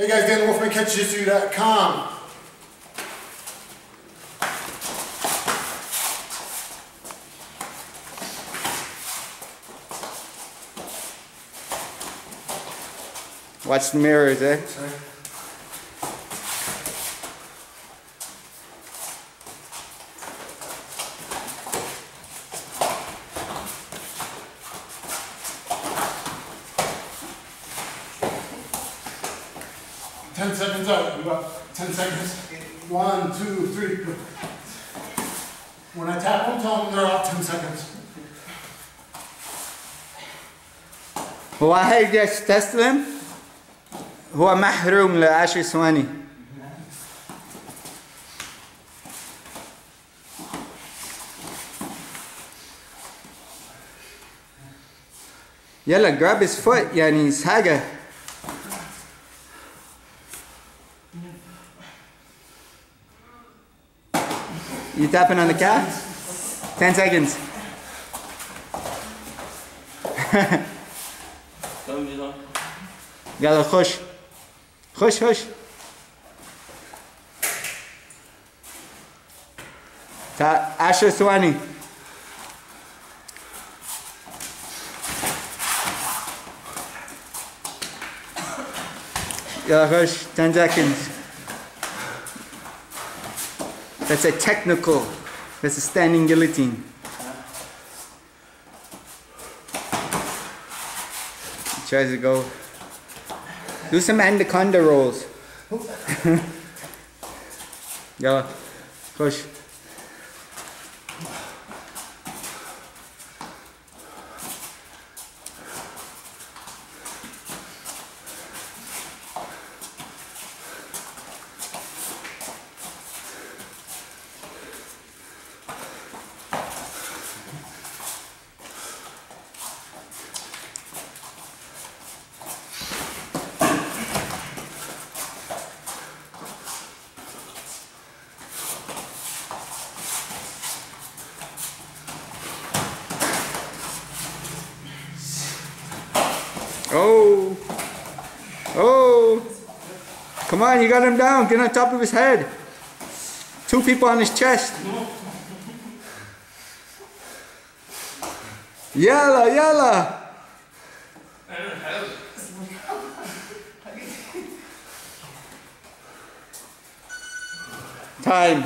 Hey guys, Dan Wolfman, catchjitsu.com. Watch the mirrors, eh? Sorry. Ten seconds out. We got ten seconds. One, two, three. When I tap them, tell them they're out ten seconds. هو هيجي يستسلم هو محروم لعشر ثواني يلا grab his foot يعني حاجة You tapping on the calf? 10 seconds. كم جزء؟ يلا خش خش خش تا عشر ثواني يلا خش 10 seconds That's a technical. That's a standing guillotine. He tries to go. Do some anaconda rolls. Yeah, push. Oh. Oh. Come on, you got him down. Get on top of his head. Two people on his chest. Yalla, yalla. Time.